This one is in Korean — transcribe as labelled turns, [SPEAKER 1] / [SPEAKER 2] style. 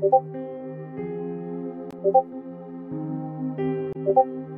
[SPEAKER 1] 오버 오버 오버 오버